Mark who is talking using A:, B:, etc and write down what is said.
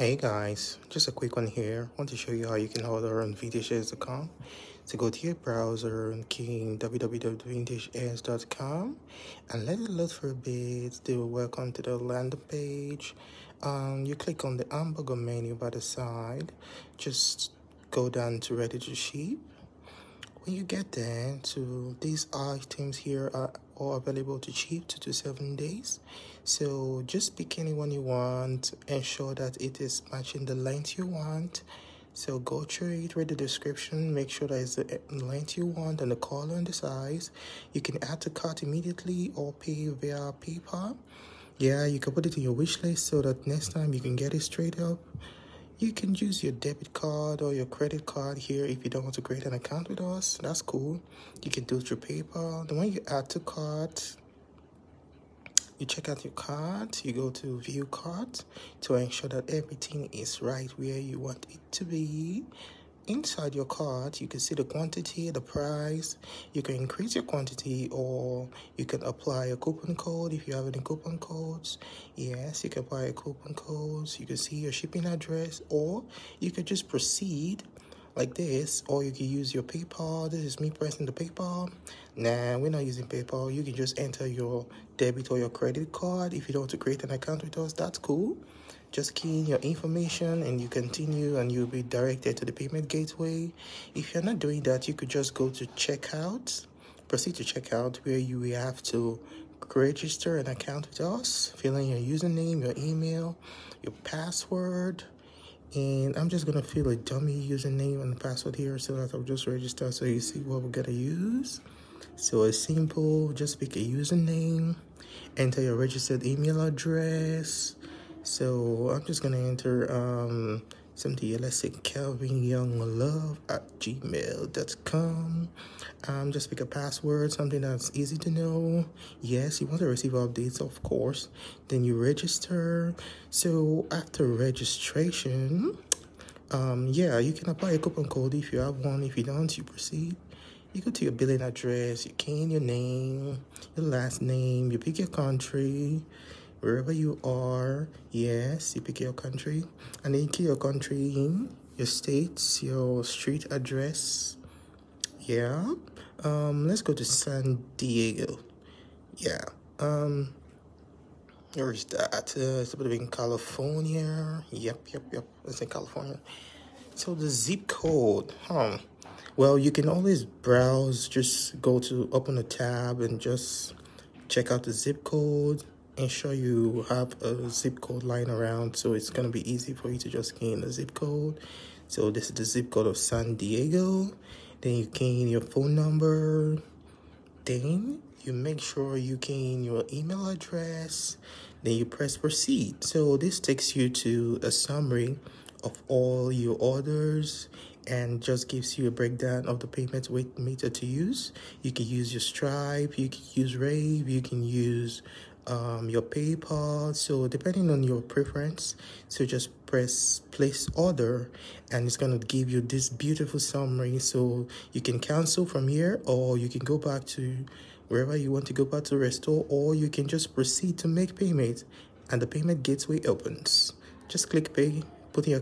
A: Hey guys, just a quick one here. I want to show you how you can order on vintagehairs.com. So go to your browser and key in and let it load for a bit. They will welcome to the landing page. Um, you click on the hamburger menu by the side. Just go down to ready to ship when you get there to these items here are all available to ship two to seven days. So just pick anyone you want ensure that it is matching the length you want. So go through it read the description make sure that it's the eh, length you want and the color and the size. You can add to cart immediately or pay via paypal. Yeah you can put it in your wish list so that next time you can get it straight up you can use your debit card or your credit card here if you don't want to create an account with us. That's cool. You can do it through PayPal. Then when you add to cart, you check out your card, you go to view cart to ensure that everything is right where you want it to be inside your cart you can see the quantity the price. You can increase your quantity or you can apply a coupon code if you have any coupon codes. Yes you can apply a coupon codes. You can see your shipping address or you could just proceed like this or you can use your paypal. This is me pressing the paypal. Nah we're not using paypal. You can just enter your debit or your credit card. If you don't want to create an account with us that's cool. Just key in your information and you continue and you'll be directed to the payment gateway. If you're not doing that you could just go to checkout proceed to checkout where you will have to register an account with us fill in your username your email your password and i'm just gonna fill a dummy username and password here so that i'll just register so you see what we're gonna use. So it's simple just pick a username enter your registered email address. So I'm just gonna enter um something let's say Kelvin Young Love at gmail.com. Um just pick a password, something that's easy to know. Yes, you want to receive updates, of course. Then you register. So after registration, um yeah, you can apply a coupon code if you have one. If you don't, you proceed. You go to your billing address, you in your name, your last name, you pick your country, wherever you are yes you pick your country. And then you key your country in your states your street address. Yeah. Um let's go to san diego. Yeah. Um where is that? Uh, it's to be in california. Yep yep yep. It's in california. So the zip code huh. Well you can always browse just go to open a tab and just check out the zip code ensure you have a zip code lying around so it's going to be easy for you to just key in the zip code. So this is the zip code of san diego. Then you key in your phone number. Then you make sure you key in your email address. Then you press proceed. So this takes you to a summary of all your orders and just gives you a breakdown of the payment method to use. You can use your Stripe, you can use Rave, you can use um, your PayPal. So depending on your preference, so just press place order and it's going to give you this beautiful summary. So you can cancel from here or you can go back to wherever you want to go back to restore or you can just proceed to make payment and the payment gateway opens. Just click pay, put your